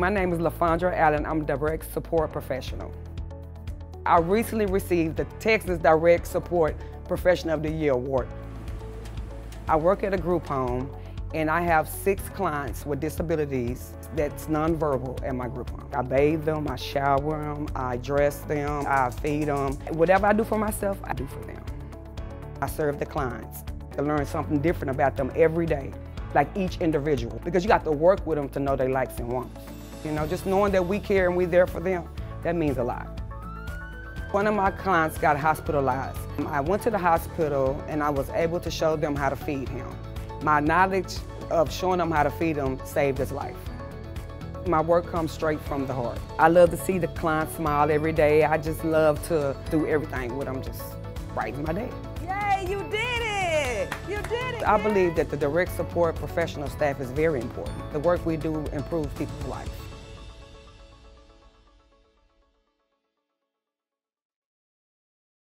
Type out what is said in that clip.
My name is Lafawndra Allen. I'm a direct support professional. I recently received the Texas Direct Support Professional of the Year Award. I work at a group home and I have six clients with disabilities that's nonverbal at my group home. I bathe them, I shower them, I dress them, I feed them. Whatever I do for myself, I do for them. I serve the clients to learn something different about them every day, like each individual, because you got to work with them to know their likes and wants. You know, just knowing that we care and we're there for them, that means a lot. One of my clients got hospitalized. I went to the hospital and I was able to show them how to feed him. My knowledge of showing them how to feed him saved his life. My work comes straight from the heart. I love to see the client smile every day. I just love to do everything with them, just brighten my day. Yay, you did it! You did it! I believe that the direct support professional staff is very important. The work we do improves people's lives.